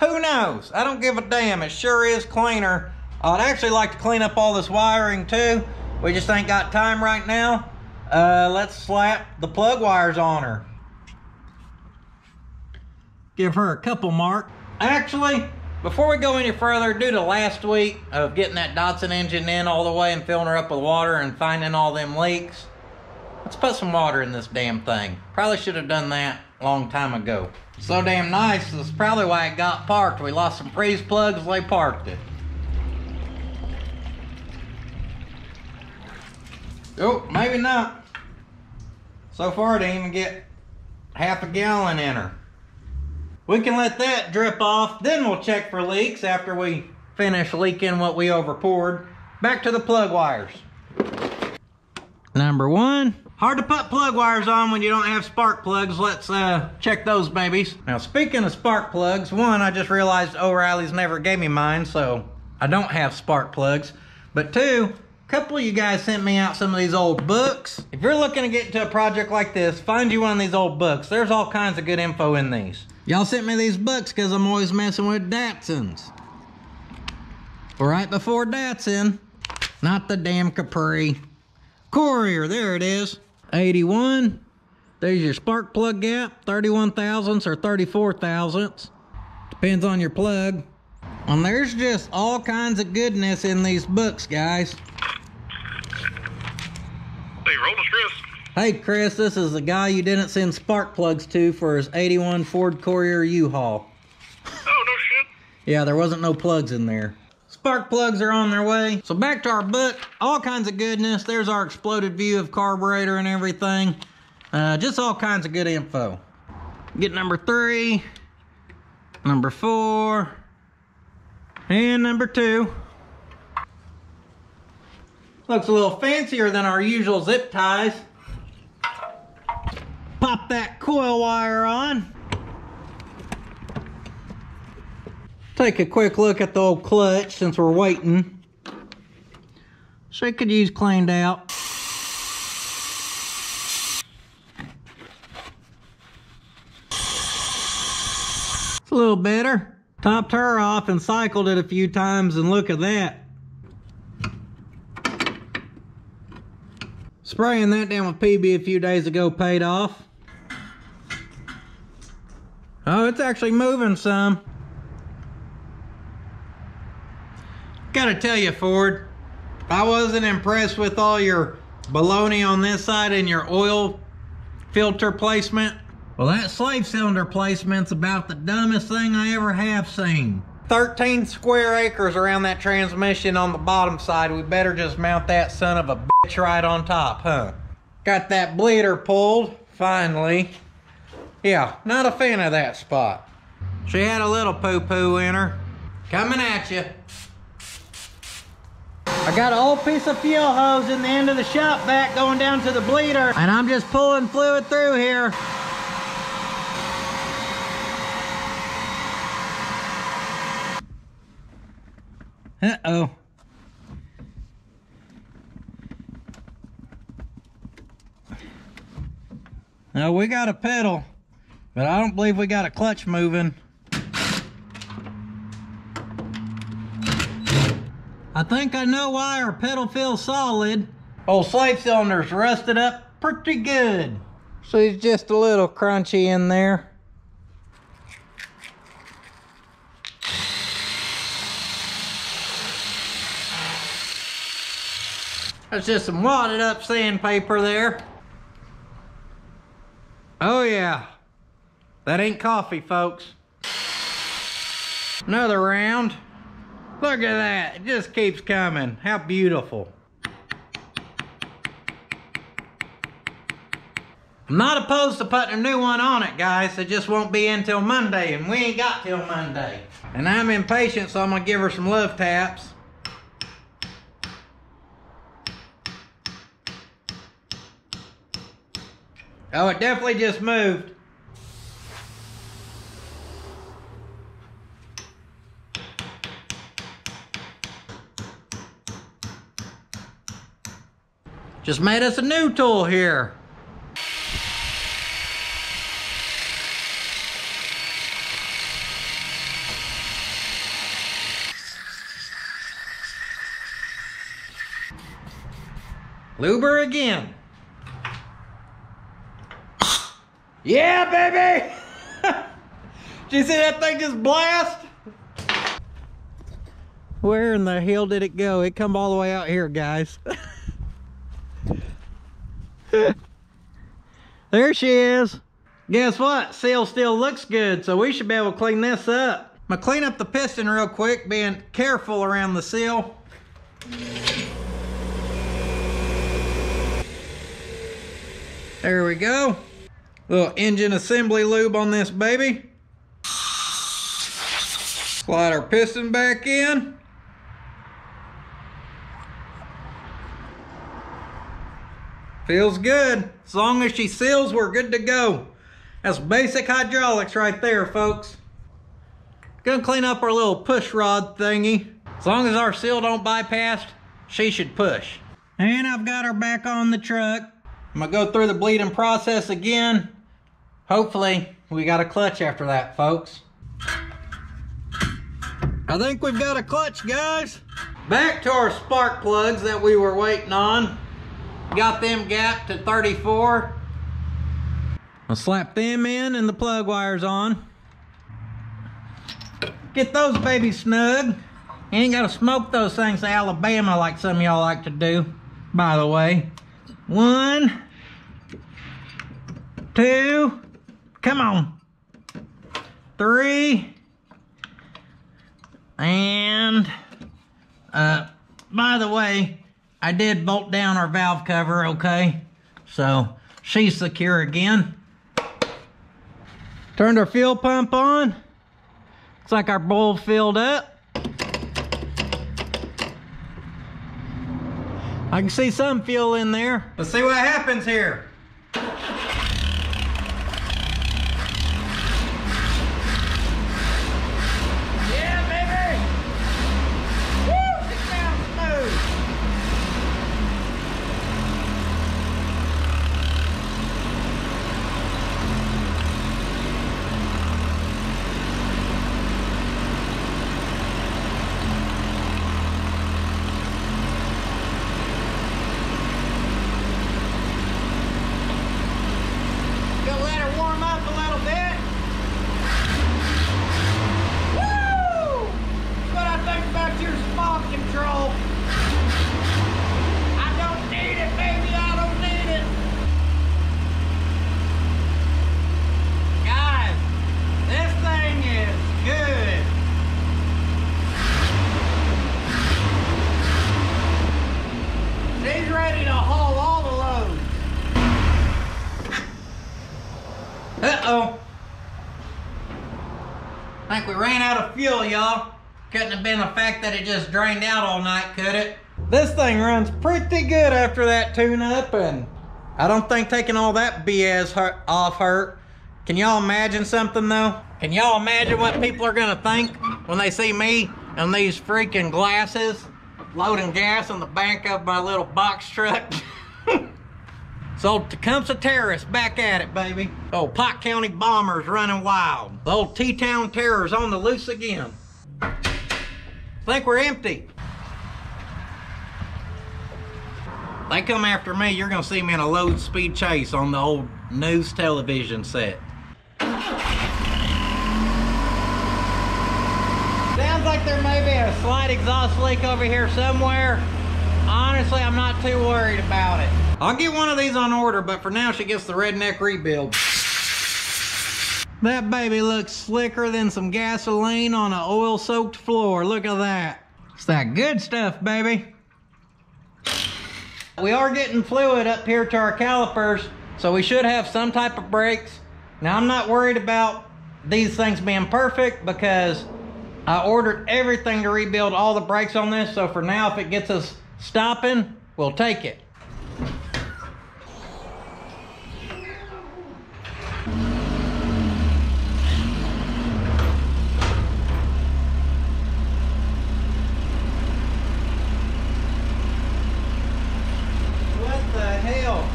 Who knows? I don't give a damn. It sure is cleaner I'd actually like to clean up all this wiring too. We just ain't got time right now. Uh, let's slap the plug wires on her. Give her a couple mark. Actually, before we go any further, due to last week of getting that Datsun engine in all the way and filling her up with water and finding all them leaks, let's put some water in this damn thing. Probably should have done that a long time ago. So damn nice, that's probably why it got parked. We lost some freeze plugs, they parked it. Oh, maybe not. So far, didn't even get half a gallon in her. We can let that drip off, then we'll check for leaks after we finish leaking what we overpoured. Back to the plug wires. Number one, hard to put plug wires on when you don't have spark plugs. Let's uh, check those babies. Now, speaking of spark plugs, one, I just realized O'Reilly's never gave me mine, so I don't have spark plugs. But two, couple of you guys sent me out some of these old books. If you're looking to get into a project like this, find you one of these old books. There's all kinds of good info in these. Y'all sent me these books because I'm always messing with Datsuns. Right before Datsun, not the damn Capri. Courier, there it is. 81. There's your spark plug gap, 31 thousandths or 34 thousandths. Depends on your plug. And there's just all kinds of goodness in these books, guys. Hey, roll Chris. Hey, Chris, this is the guy you didn't send spark plugs to for his 81 Ford Courier U-Haul. Oh, no shit. Yeah, there wasn't no plugs in there. Spark plugs are on their way. So back to our book, all kinds of goodness. There's our exploded view of carburetor and everything. Uh, just all kinds of good info. Get number three, number four, and number two. Looks a little fancier than our usual zip ties. Pop that coil wire on. Take a quick look at the old clutch since we're waiting. It could use cleaned out. It's a little better. Topped her off and cycled it a few times and look at that. Spraying that down with PB a few days ago paid off. Oh, it's actually moving some. Gotta tell you, Ford, I wasn't impressed with all your baloney on this side and your oil filter placement. Well, that slave cylinder placement's about the dumbest thing I ever have seen. 13 square acres around that transmission on the bottom side. We better just mount that son of a bitch right on top, huh? Got that bleeder pulled, finally. Yeah, not a fan of that spot. She had a little poo-poo in her. Coming at you. I got an old piece of fuel hose in the end of the shop back going down to the bleeder. And I'm just pulling fluid through here. Uh-oh. Now we got a pedal, but I don't believe we got a clutch moving. I think I know why our pedal feels solid. Old slave cylinder's rusted up pretty good. So he's just a little crunchy in there. That's just some wadded up sandpaper there. Oh yeah, that ain't coffee, folks. Another round. Look at that, it just keeps coming. How beautiful. I'm not opposed to putting a new one on it, guys. It just won't be until Monday, and we ain't got till Monday. And I'm impatient, so I'm gonna give her some love taps. Oh, it definitely just moved. Just made us a new tool here. Luber again. Yeah, baby! Did you see that thing just blast? Where in the hell did it go? It come all the way out here, guys. there she is. Guess what? Seal still looks good, so we should be able to clean this up. I'm gonna clean up the piston real quick, being careful around the seal. There we go. Little engine assembly lube on this baby. Slide our piston back in. Feels good. As long as she seals, we're good to go. That's basic hydraulics right there, folks. Gonna clean up our little push rod thingy. As long as our seal don't bypass, she should push. And I've got her back on the truck. I'm gonna go through the bleeding process again. Hopefully, we got a clutch after that, folks. I think we've got a clutch, guys. Back to our spark plugs that we were waiting on. Got them gapped to 34. I'll slap them in and the plug wires on. Get those babies snug. You ain't gotta smoke those things to Alabama like some of y'all like to do, by the way. One, two, come on. Three, and, uh, by the way, I did bolt down our valve cover, okay? So, she's secure again. Turned our fuel pump on. Looks like our bowl filled up. I can see some fuel in there. Let's see what happens here. Yeah, baby! Woo! It sounds smooth. we ran out of fuel, y'all. Couldn't have been the fact that it just drained out all night, could it? This thing runs pretty good after that tune-up, and I don't think taking all that BS hurt, off hurt. Can y'all imagine something, though? Can y'all imagine what people are gonna think when they see me and these freaking glasses loading gas on the back of my little box truck? So Tecumseh Terrorists back at it, baby. Oh, Pott County bombers running wild. The old T-Town terrors on the loose again. Think we're empty. They come after me, you're gonna see me in a low speed chase on the old news television set. Sounds like there may be a slight exhaust leak over here somewhere. Honestly, I'm not too worried about it. I'll get one of these on order, but for now she gets the redneck rebuild. That baby looks slicker than some gasoline on an oil-soaked floor. Look at that. It's that good stuff, baby. We are getting fluid up here to our calipers, so we should have some type of brakes. Now, I'm not worried about these things being perfect because I ordered everything to rebuild all the brakes on this, so for now, if it gets us stopping, we'll take it. What the hell?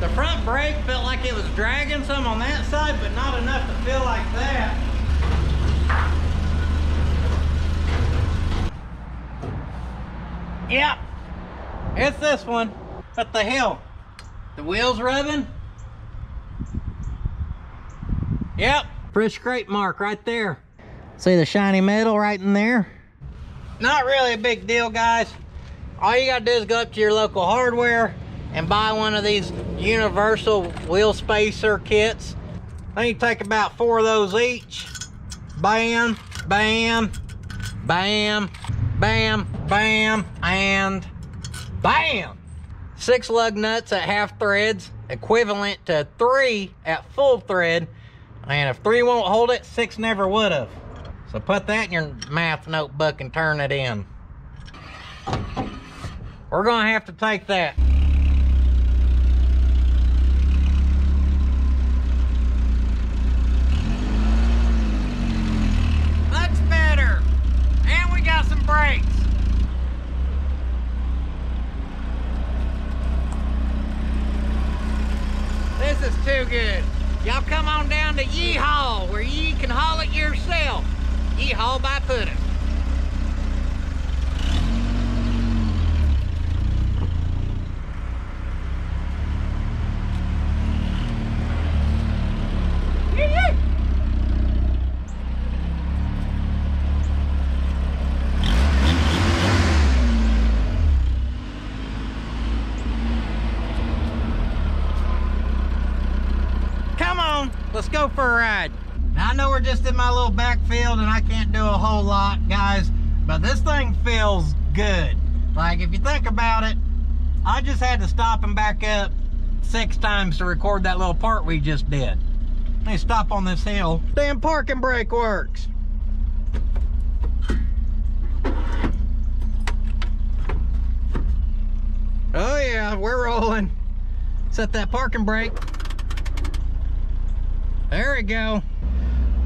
The front brake felt like it was dragging some on that side, but not enough to feel like that. Yep. It's this one. What the hell? The wheels rubbing? Yep. Fresh scrape mark right there. See the shiny metal right in there? Not really a big deal, guys. All you gotta do is go up to your local hardware and buy one of these universal wheel spacer kits. Then you take about four of those each. Bam, bam, bam, bam, bam, and bam. Six lug nuts at half threads, equivalent to three at full thread. And if three won't hold it, six never would have. So put that in your math notebook and turn it in. We're gonna have to take that. That's better. And we got some brakes. This is too good. Y'all come on down to Yeehaw, where ye can haul it yourself. Yeehaw by Puddin'. Come on, let's go for a ride. Now, I know we're just in my little backfield and I can't do a whole lot, guys, but this thing feels good. Like, if you think about it, I just had to stop and back up six times to record that little part we just did. Let me stop on this hill. Damn parking brake works. Oh yeah, we're rolling. Set that parking brake. There we go.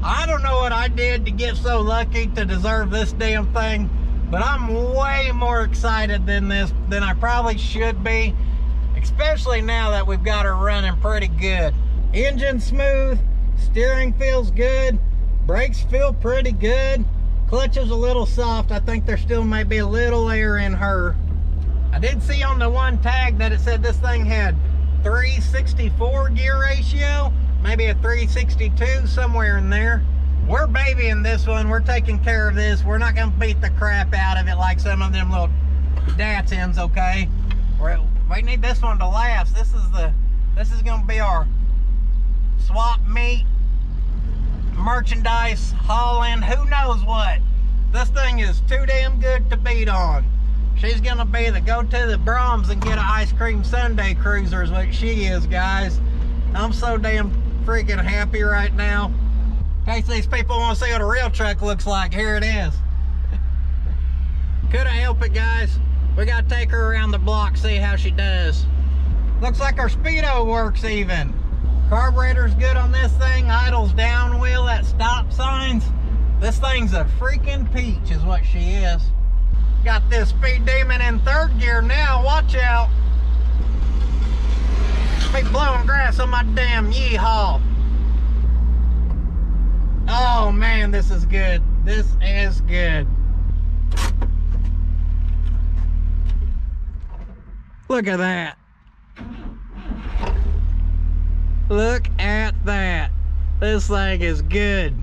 I don't know what I did to get so lucky to deserve this damn thing, but I'm way more excited than this than I probably should be, especially now that we've got her running pretty good. Engine smooth, steering feels good, brakes feel pretty good, clutch is a little soft. I think there still may be a little air in her. I did see on the one tag that it said this thing had 364 gear ratio, maybe a 362, somewhere in there. We're babying this one. We're taking care of this. We're not gonna beat the crap out of it like some of them little Datsuns, okay? We're, we need this one to last. This is the, this is gonna be our swap meet, merchandise, hauling, who knows what. This thing is too damn good to beat on. She's gonna be the go to the Braum's and get an ice cream sundae cruiser is what she is, guys. I'm so damn freaking happy right now. In case these people want to see what a real truck looks like, here it is. Couldn't help it, guys. We got to take her around the block, see how she does. Looks like our speedo works even. Carburetor's good on this thing. Idle's down wheel at stop signs. This thing's a freaking peach is what she is. Got this speed demon in third gear now. Watch out. Be blowing grass on my damn yeehaw. Oh man, this is good. This is good. Look at that. Look at that. This thing is good.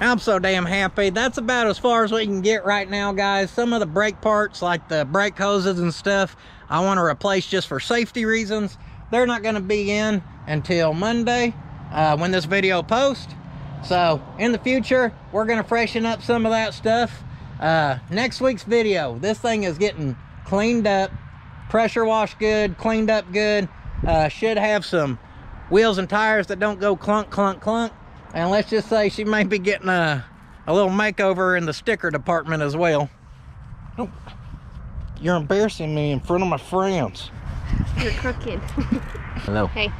I'm so damn happy. That's about as far as we can get right now, guys. Some of the brake parts, like the brake hoses and stuff, I want to replace just for safety reasons. They're not going to be in until Monday uh, when this video posts. So, in the future, we're going to freshen up some of that stuff. Uh, next week's video, this thing is getting cleaned up, pressure washed good, cleaned up good. Uh, should have some wheels and tires that don't go clunk, clunk, clunk. And let's just say she may be getting a, a little makeover in the sticker department as well. Oh, you're embarrassing me in front of my friends. You're crooked. Hello. hey,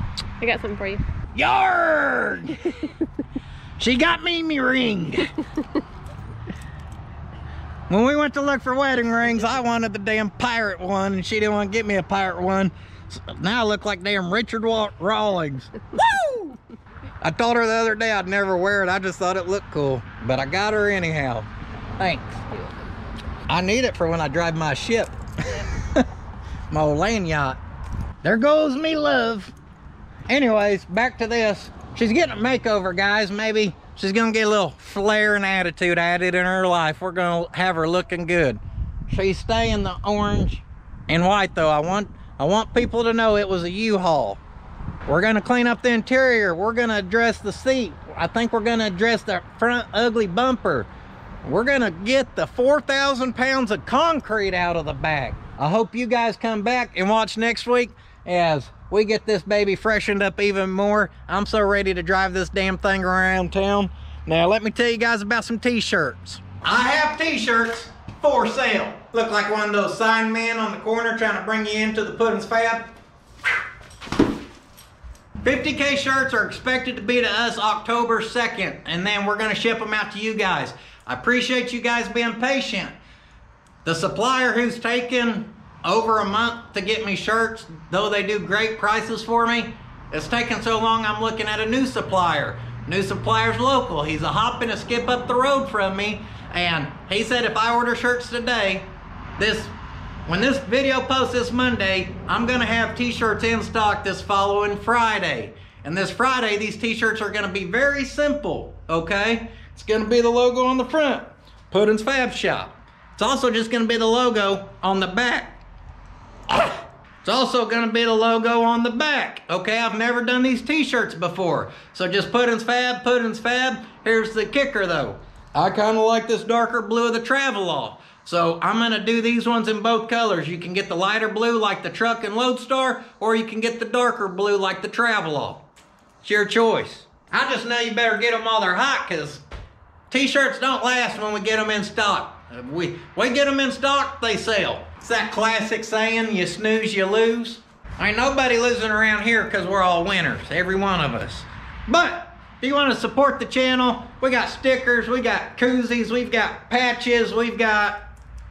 I got something for you. Yard! she got me me ring. when we went to look for wedding rings, I wanted the damn pirate one, and she didn't want to get me a pirate one. So now I look like damn Richard Wa- Rawlings. Woo! I told her the other day I'd never wear it. I just thought it looked cool. But I got her anyhow. Thanks. I need it for when I drive my ship. My old land yacht. There goes me love. Anyways, back to this. She's getting a makeover, guys. Maybe she's gonna get a little flair and attitude added in her life. We're gonna have her looking good. She's staying the orange and white though. I want I want people to know it was a U-Haul. We're gonna clean up the interior. We're gonna address the seat. I think we're gonna address the front ugly bumper. We're gonna get the 4,000 pounds of concrete out of the back. I hope you guys come back and watch next week as we get this baby freshened up even more. I'm so ready to drive this damn thing around town. Now let me tell you guys about some t-shirts. I have t-shirts for sale. Look like one of those sign men on the corner trying to bring you into the Puddin's Fab. 50K shirts are expected to be to us October 2nd, and then we're going to ship them out to you guys. I appreciate you guys being patient. The supplier who's taken over a month to get me shirts, though they do great prices for me, it's taken so long I'm looking at a new supplier. New supplier's local. He's a hop and a skip up the road from me, and he said if I order shirts today, this when this video posts this Monday, I'm gonna have t-shirts in stock this following Friday. And this Friday, these t-shirts are gonna be very simple, okay? It's gonna be the logo on the front, Puddin's Fab Shop. It's also just gonna be the logo on the back. It's also gonna be the logo on the back, okay? I've never done these t-shirts before. So just Puddin's Fab, Puddin's Fab. Here's the kicker though. I kinda like this darker blue of the Travelall. So I'm gonna do these ones in both colors. You can get the lighter blue like the truck and Loadstar, or you can get the darker blue like the Travelall. It's your choice. I just know you better get them while they're hot because t-shirts don't last when we get them in stock. If We, we get them in stock, they sell. It's that classic saying, you snooze, you lose. Ain't nobody losing around here because we're all winners, every one of us. But if you want to support the channel, we got stickers, we got koozies, we've got patches, we've got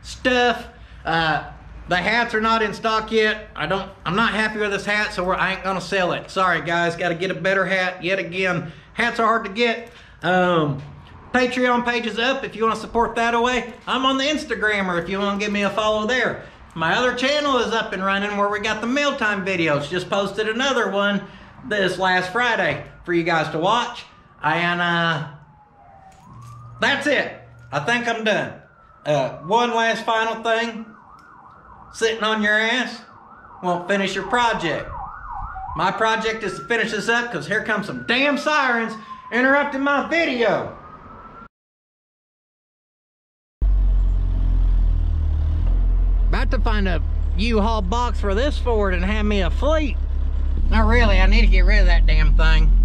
stuff. Uh, the hats are not in stock yet. I don't. I'm not happy with this hat, so we're, I ain't gonna sell it. Sorry, guys. Got to get a better hat yet again. Hats are hard to get. Um, Patreon page is up if you want to support that away. I'm on the Instagrammer if you want to give me a follow there. My other channel is up and running where we got the mealtime videos. Just posted another one this last Friday for you guys to watch. And uh, that's it. I think I'm done. Uh, one last final thing. Sitting on your ass won't finish your project. My project is to finish this up because here comes some damn sirens interrupting my video. About to find a U-Haul box for this Ford and have me a fleet. Not really, I need to get rid of that damn thing.